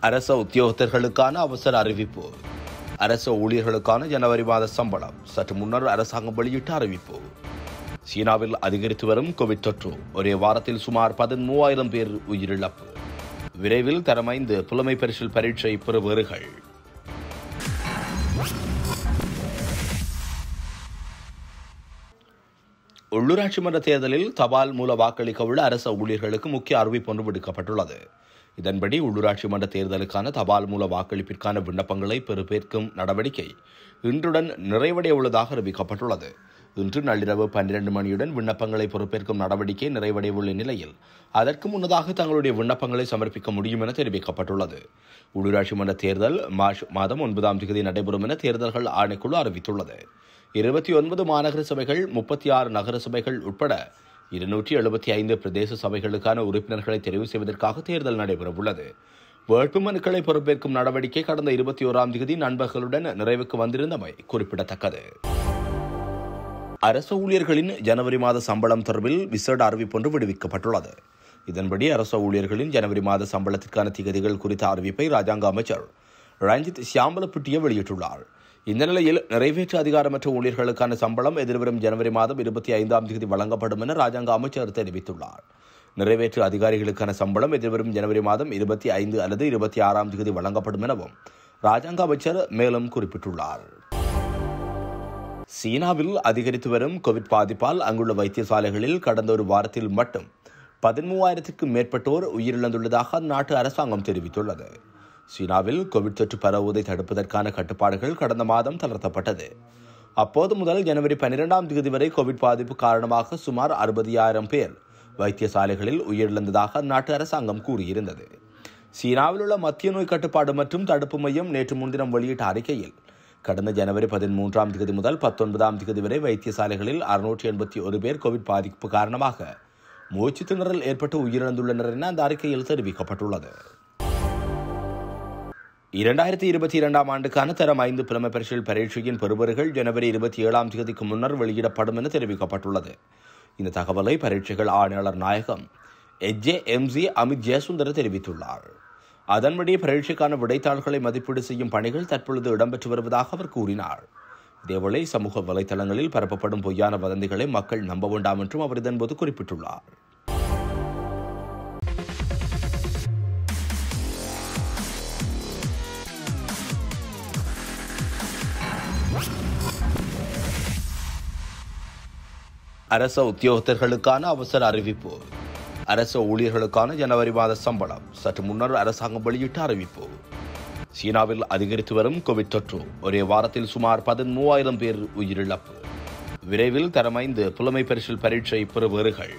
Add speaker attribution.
Speaker 1: அரச உத்தியோகத்தர்களுக்கான அவசர அறிவிப்பு. அரச ஊழியர்களுக்கான ஜனவரி மாத சம்பளம். சற்று முன்னர் அரசாங்கம் வெளியிட்ட அறிவிப்பு. சீனாவில் அதிகரித்து வரும் கோவிட் தொற்று. ஒரே வாரத்தில் சுமார் பதிமூவாயிரம் பேர் உயிரிழப்பு. விரைவில் தரமைந்து புலமை பரிசில் பரீட்சை பெறுவீர்கள் உள்ளூராட்சி மன்ற தேர்தலில் தபால் மூல வாக்களிக்க உள்ள அரச ஊழியர்களுக்கு முக்கிய அறிவிப்பு ஒன்று விடுக்கப்பட்டுள்ளது. இதன்படி உள்ளூராட்சி மன்ற தேர்தலுக்கான தபால் மூல வாக்களிப்பிற்கான விண்ணப்பங்களை பெறுபேற்கும் நடவடிக்கை இன்றுடன் நிறைவடைய உள்ளதாக அறிவிக்கப்பட்டுள்ளது. இன்று நள்ளிரவு பன்னிரண்டு மணியுடன் விண்ணப்பங்களை பொறுப்பேற்கும் நடவடிக்கை நிறைவடைய உள்ள நிலையில் அதற்கு முன்னதாக தங்களுடைய விண்ணப்பங்களை சமர்ப்பிக்க முடியும் என தெரிவிக்கப்பட்டுள்ளது. உள்ளூராட்சி மன்ற தேர்தல் மார்ச் மாதம் ஒன்பதாம் தேதி நடைபெறும் என தேர்தல்கள் ஆணைக்குழு அறிவித்துள்ளது. இருபத்தி ஒன்பது மாநகர சபைகள் முப்பத்தி ஆறு நகர சபைகள் உட்பட இருநூற்றி எழுபத்தி ஐந்து பிரதேச சபைகளுக்கான உறுப்பினர்களை தெரிவு செய்வதற்காக தேர்தல் நடைபெறவுள்ளது. வேட்புமனுக்களை பொறுப்பேற்கும் நடவடிக்கை கடந்த இருபத்தி ஓராம் தேதி நண்பர்களுடன் நிறைவுக்கு வந்திருந்தமை குறிப்பிடத்தக்கது. அரசு ஊழியர்களின் ஜனவரி மாத சம்பளம் தொடர்பில் விசேட அறிவிப்பொன்று விடுவிக்கப்பட்டுள்ளது. இதன்படி அரசு ஊழியர்களின் ஜனவரி மாத சம்பளத்திற்கான திகதிகள் குறித்த அறிவிப்பை ராஜாங்க அமைச்சர் ரஞ்சித் சியாம்பலப்பிட்டிய வெளியிட்டுள்ளார். இந்த நிலையில் நிறைவேற்று அதிகாரமற்ற ஊழியர்களுக்கான சம்பளம் எதிர்வரும் ஜனவரி மாதம் இருபத்தி ஐந்தாம் தேதி வழங்கப்படும் என ராஜாங்க அமைச்சர் தெரிவித்துள்ளார். நிறைவேற்று அதிகாரிகளுக்கான சம்பளம் எதிர்வரும் ஜனவரி மாதம் இருபத்தி ஐந்து அல்லது இருபத்தி ஆறாம் தேதி வழங்கப்படும் எனவும் ராஜாங்க அமைச்சர் மேலும் குறிப்பிட்டுள்ளார். சீனாவில் அதிகரித்து வரும் கோவிட் பாதிப்பால் அங்குள்ள வைத்தியசாலைகளில் கடந்த ஒரு வாரத்தில் மட்டும் பதிமூவாயிரத்திற்கும் மேற்பட்டோர் உயிரிழந்துள்ளதாக அந்நாட்டு அரசாங்கம் தெரிவித்துள்ளது. சீனாவில் கோவிட் தொற்று பரவுவதை தடுப்பதற்கான கட்டுப்பாடுகள் கடந்த மாதம் தளர்த்தப்பட்டது. அப்போது முதல் ஜனவரி பன்னிரெண்டாம் தேதி வரை கோவிட் பாதிப்பு காரணமாக சுமார் அறுபதாயிரம் பேர் வைத்தியசாலைகளில் உயிரிழந்ததாக அந்நாட்டு அரசாங்கம் கூறியிருந்தது. சீனாவில் உள்ள மத்திய நோய் கட்டுப்பாடு மற்றும் தடுப்பு மையம் நேற்று முன்தினம் வெளியிட்ட அறிக்கையில் கடந்த ஜனவரி பதிமூன்றாம் தேதி முதல் பத்தொன்பதாம் தேதி வரை வைத்தியசாலைகளில் அறுநூற்றி எண்பத்தி ஒரு பேர் கோவிட் பாதிப்பு காரணமாக மூச்சு திணறல் ஏற்பட்டு உயிரிழந்துள்ளனர் என அந்த அறிக்கையில் தெரிவிக்கப்பட்டுள்ளது. இரண்டாயிரத்தி இருபத்தி இரண்டாம் ஆண்டுக்கான தரம் ஐந்து பிரம பரிசில் பரீட்சையின் பெறுபவர்கள் ஜனவரி இருபத்தி ஏழாம் தேதிக்கு முன்னர் வெளியிடப்படும் என தெரிவிக்கப்பட்டுள்ளது. இந்த தகவலை பரீட்சைகள் ஆணையாளர் நாயகம் எஜ்ஜே எம்ஜி அமித் ஜெயசுந்தர் தெரிவித்துள்ளார். அதன்படி பரீட்சைக்கான விடைத்தாள்களை மதிப்பீடு செய்யும் பணிகள் தற்பொழுது இடம்பெற்று வருவதாக அவர் கூறினார். இதேவேளை சமூக வலைதளங்களில் பரப்பப்படும் பொய்யான வதந்திகளை மக்கள் நம்ப வேண்டாம் என்றும் அவர் இதன்போது குறிப்பிட்டுள்ளார். அரச உத்தியோகத்தர்களுக்கான அவசர அறிவிப்பு. அரச ஊழியர்களுக்கான ஜனவரி மாத சம்பளம். சற்று முன்னர் அரசாங்கம் வெளியிட்ட அறிவிப்பு. சீனாவில் அதிகரித்து வரும் கோவிட் தொற்று. ஒரே வாரத்தில் சுமார் பதிமூவாயிரம் பேர் உயிரிழப்பு. விரைவில் தரமைந்து புலமை பரிசில் பரீட்சை பெறுவர்கள்